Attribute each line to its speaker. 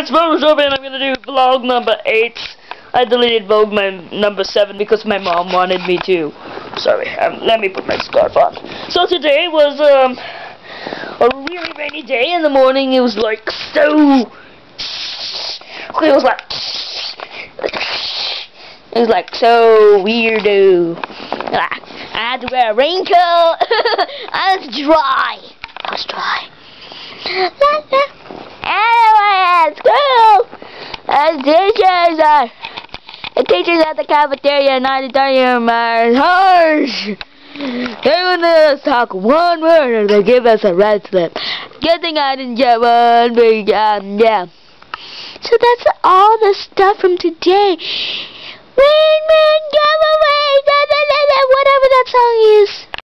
Speaker 1: it's Photoshop and I'm gonna do vlog number 8. I deleted vlog my number 7 because my mom wanted me to. Sorry, um, let me put my scarf on. So today was um, a really rainy day. In the morning it was like so... It was like... It was like so weirdo. I had to wear a raincoat. I was dry. I was dry. As teachers are, the teachers at the cafeteria and are harsh. They want us to talk one word or they give us a red slip. Good thing I didn't get one, but um, yeah. So that's all the stuff from today. Rain